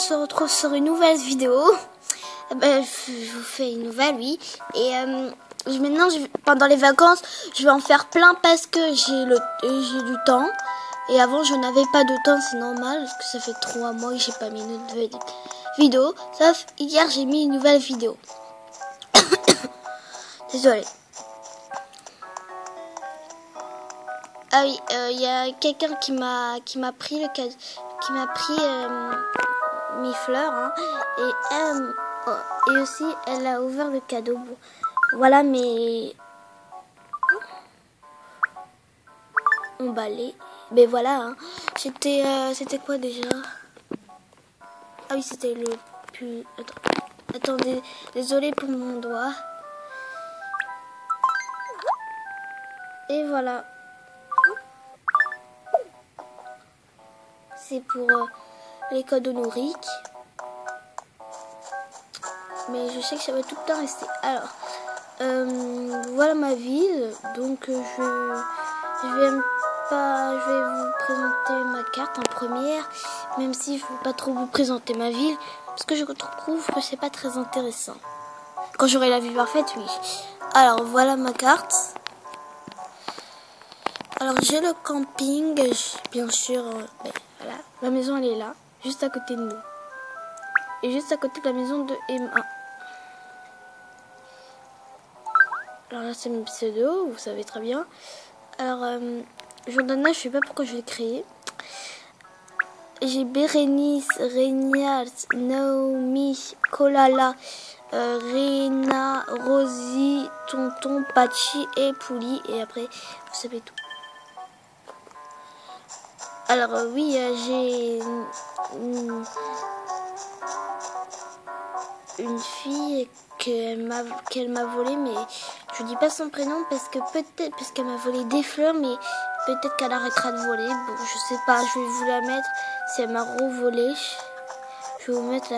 se retrouve sur une nouvelle vidéo. Eh ben, je vous fais une nouvelle, oui. Et euh, maintenant, je, pendant les vacances, je vais en faire plein parce que j'ai le j'ai du temps. Et avant, je n'avais pas de temps, c'est normal, parce que ça fait trois mois que j'ai pas mis une nouvelle vidéo. Sauf hier, j'ai mis une nouvelle vidéo. Désolée. Ah oui, il euh, y a quelqu'un qui m'a qui m'a pris le qui m'a pris euh, mes fleurs hein, et euh, et aussi elle a ouvert le cadeau. Voilà mes emballés. Mais voilà, hein. c'était c'était quoi déjà? Ah oui, c'était le plus attendez, désolé pour mon doigt. Et voilà. c'est pour euh, les codes honoriques. Mais je sais que ça va tout le temps rester. Alors, euh, voilà ma ville. Donc, euh, je, vais pas, vous présenter ma carte en première. Même si je ne veux pas trop vous présenter ma ville. Parce que je trouve que c'est pas très intéressant. Quand j'aurai la ville parfaite, oui. Alors, voilà ma carte. Alors, j'ai le camping, bien sûr. Ben, voilà, la maison elle est là, juste à côté de nous. Et juste à côté de la maison de M1. Alors là c'est mon pseudo, vous savez très bien. Alors euh, Jordana, je sais pas pourquoi je l'ai créé. J'ai Bérénice, Régnal, Naomi, Kolala, euh, Rena, Rosie, Tonton, Pachi et Pouli. Et après, vous savez tout. Alors euh, oui, euh, j'ai une, fille qu'elle m'a qu'elle m'a volé, mais je dis pas son prénom parce que peut-être parce qu'elle m'a volé des fleurs, mais peut-être qu'elle arrêtera de voler. Bon, je sais pas, je vais vous la mettre. Si elle m'a revolé, je vais vous mettre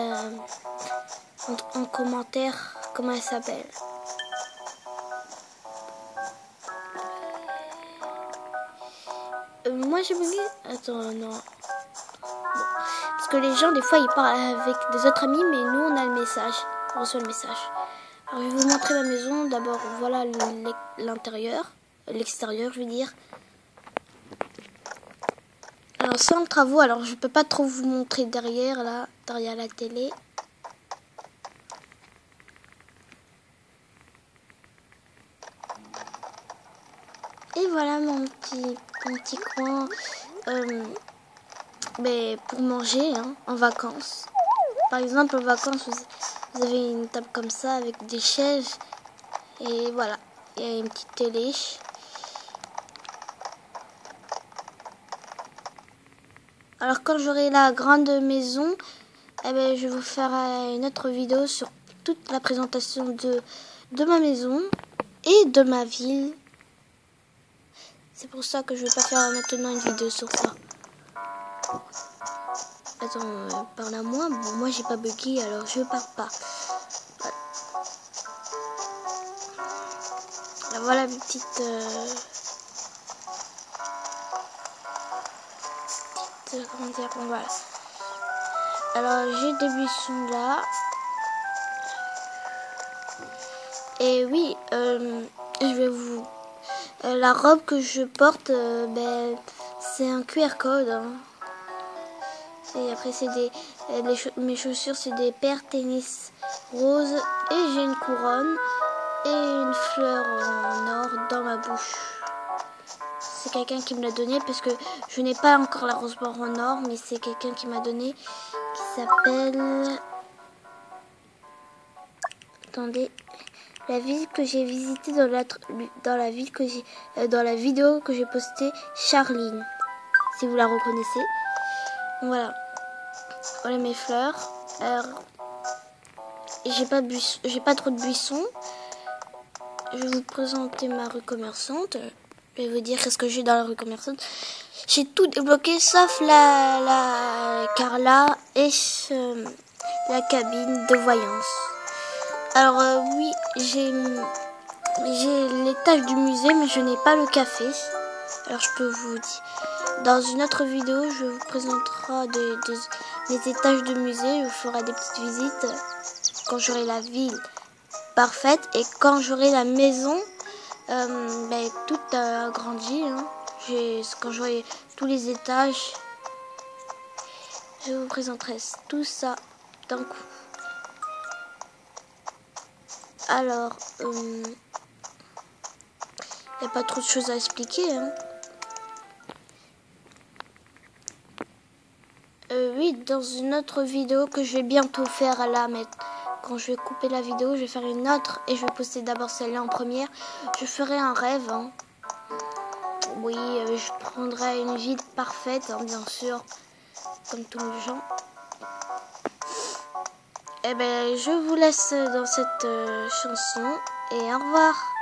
en commentaire comment elle s'appelle. Euh, moi j'ai oublié. Attends, non. Parce que les gens, des fois, ils parlent avec des autres amis, mais nous, on a le message. On reçoit le message. Alors, je vais vous montrer ma maison. D'abord, voilà l'intérieur. L'extérieur, je veux dire. Alors, sans travaux, alors je peux pas trop vous montrer derrière, là, derrière la télé. Et voilà mon petit, petit coin euh, mais pour manger hein, en vacances. Par exemple, en vacances, vous, avez une table comme ça avec des chaises. Et voilà, il y a une petite télé. Alors quand j'aurai la grande maison, eh ben, je vais vous faire une autre vidéo sur toute la présentation de, de ma maison et de ma ville c'est pour ça que je vais pas faire maintenant une vidéo sur ça. Attends, euh, parle à moi. Bon, moi j'ai pas bugué alors je parle pas. Voilà, mes petites. Euh, petites comment dire bon, voilà. Alors j'ai des buissons là. Et oui, euh, je vais vous euh, la robe que je porte, euh, ben, c'est un QR code. Hein. Et après, c'est des, euh, mes chaussures, c'est des paires tennis roses. Et j'ai une couronne et une fleur en or dans ma bouche. C'est quelqu'un qui me l'a donné parce que je n'ai pas encore la rose bord en or, mais c'est quelqu'un qui m'a donné qui s'appelle. Attendez, la ville que j'ai visitée euh, dans la vidéo que j'ai postée Charline. Si vous la reconnaissez. Voilà. Voilà mes fleurs. J'ai pas j'ai pas trop de buissons. Je vais vous présenter ma rue commerçante je vais vous dire qu'est-ce que j'ai dans la rue commerçante j'ai tout débloqué sauf la, la Carla et euh, la cabine de voyance alors euh, oui, j'ai tâches du musée, mais je n'ai pas le café. Alors je peux vous dire, Dans une autre vidéo, je vous présenterai des, étages de musée. Je vous ferai des petites visites quand j'aurai la ville parfaite et quand j'aurai la maison euh, ben, toute agrandie. Hein. Quand j'aurai tous les étages, je vous présenterai tout ça d'un coup. Alors, il euh, n'y a pas trop de choses à expliquer. Hein. Euh, oui, dans une autre vidéo que je vais bientôt faire là, mais quand je vais couper la vidéo, je vais faire une autre et je vais poster d'abord celle-là en première. Je ferai un rêve. Hein. Oui, euh, je prendrai une ville parfaite, hein, bien sûr, comme tous les gens. Eh ben, je vous laisse dans cette euh, chanson et au revoir.